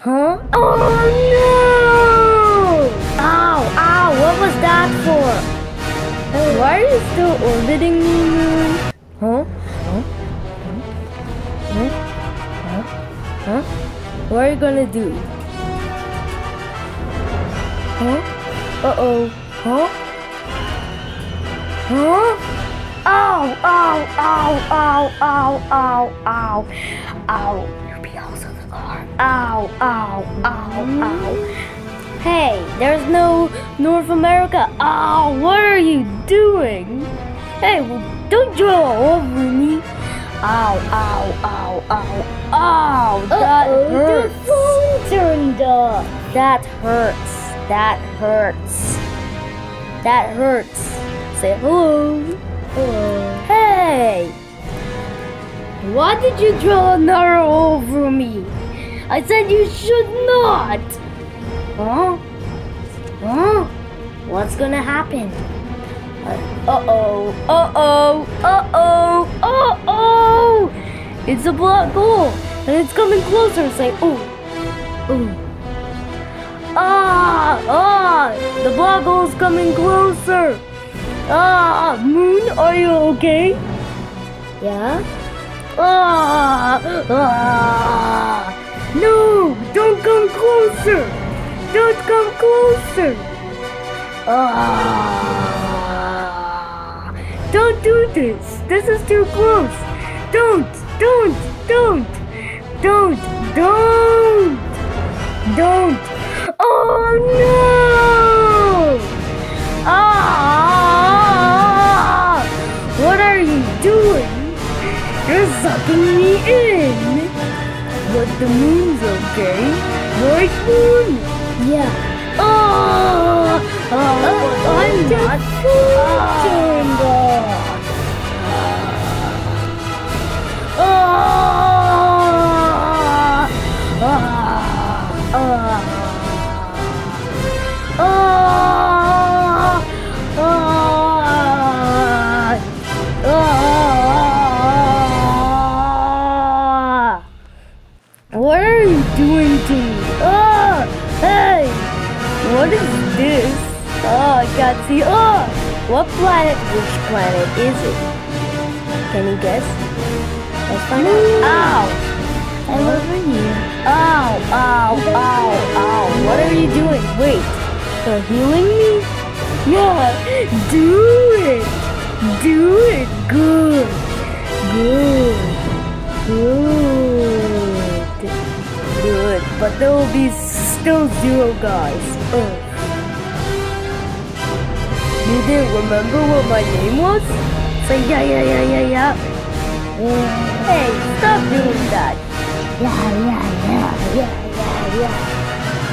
Huh? Oh no! Ow, ow, what was that for? Why are you still orbiting me, Moon? Huh? Huh? Huh? Huh? Huh? What are you gonna do? Huh? Uh-oh. Huh? Huh? Ow, ow, ow, ow, ow, ow, ow, ow. You're Beelzebub the car. Ow, ow, ow, ow. Hey, there's no North America. Ow, what are you doing? Hey, well, don't draw over me. Ow, ow, ow, ow, ow. That hurts. The phone turned off. That hurts. That hurts. That hurts. Say hello. Oh. Hey! Why did you draw an arrow over me? I said you should not! Huh? Huh? What's gonna happen? Uh oh, uh oh, uh oh, uh oh! It's a black hole and it's coming closer. Say, oh, oh. Ah, ah! The black hole's coming closer! Ah, Moon, are you okay? Yeah? Ah, ah! No! Don't come closer! Don't come closer! Ah! Don't do this! This is too close! Don't! Don't! Don't! Don't! Don't! Don't! You're me in! But the moon's okay. Right, moon? Yeah. Oh! Oh, oh, oh I'm not. What is this? Oh, I can't see. Oh! What planet? Which planet is it? Can you guess? Let's find out. Ow! I'm over here. Ow! Ow! Ow! Ow! What are you doing? Wait. You're healing me? Yeah! Do it! Do it! Good! Good! Good! Good. But there will be zero guys. Ugh. You didn't remember what my name was? Say yeah, yeah, yeah, yeah, yeah. Hey, stop doing that. Yeah, yeah, yeah, yeah, yeah, yeah.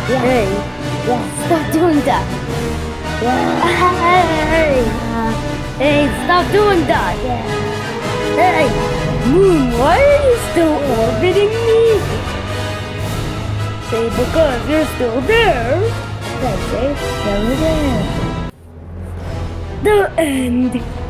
Yeah. Hey, Yeah. stop doing that. Yeah. Hey, hey, stop doing that. Yeah. Hey, Moon, why are you still orbiting me? Say because you're still there. That's it. Over there. The end.